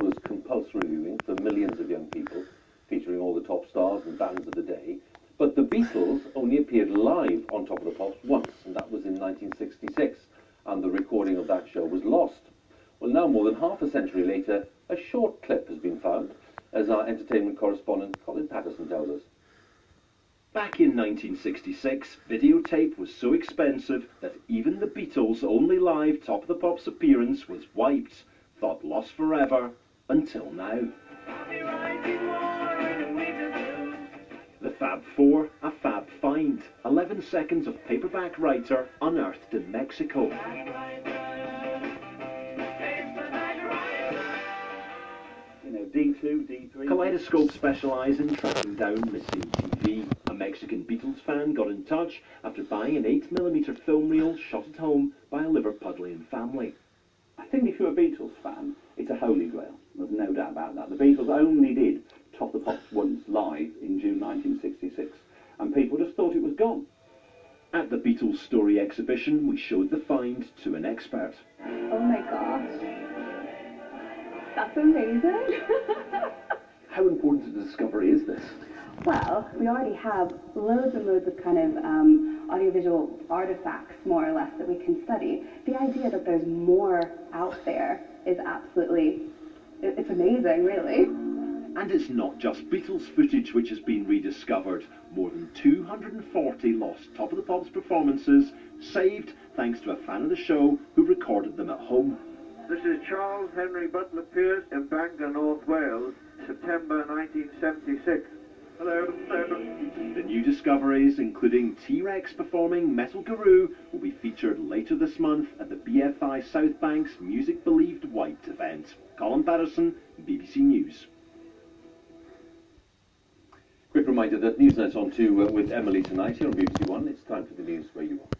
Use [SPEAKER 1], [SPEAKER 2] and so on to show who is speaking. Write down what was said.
[SPEAKER 1] was compulsory viewing for millions of young people, featuring all the top stars and bands of the day. But the Beatles only appeared live on Top of the Pops once, and that was in 1966, and the recording of that show was lost. Well, now more than half a century later, a short clip has been found, as our entertainment correspondent Colin Patterson tells us.
[SPEAKER 2] Back in 1966, videotape was so expensive that even the Beatles' only live Top of the Pops appearance was wiped, thought lost forever, until now. The Fab Four, a fab find. 11 seconds of paperback writer unearthed in Mexico.
[SPEAKER 3] You know, D2, D3.
[SPEAKER 2] Kaleidoscope specialise in tracking down missing TV. A Mexican Beatles fan got in touch after buying an 8mm film reel shot at home by a Liverpudlian family.
[SPEAKER 3] I think if you're a Beatles fan, it's a holy grail. There's no doubt about that. The Beatles only did Top the Pops once live in June 1966, and people just thought it was gone.
[SPEAKER 2] At the Beatles Story exhibition, we showed the find to an expert.
[SPEAKER 4] Oh my gosh. That's amazing.
[SPEAKER 2] How important a discovery is this?
[SPEAKER 4] Well, we already have loads and loads of kind of um, audiovisual artifacts, more or less, that we can study. The idea that there's more out there is absolutely, it's amazing, really.
[SPEAKER 2] And it's not just Beatles footage which has been rediscovered. More than 240 lost Top of the Pops performances saved thanks to a fan of the show who recorded them at home.
[SPEAKER 5] This is Charles Henry Butler Pierce in Bangor, North Wales, September 1976.
[SPEAKER 2] The new discoveries, including T-Rex performing Metal Guru, will be featured later this month at the BFI South Banks Missing Believed Wiped event. Colin Patterson, BBC News.
[SPEAKER 1] Quick reminder that Newsnight's on to uh, with Emily tonight here on BBC One. It's time for the news where you are.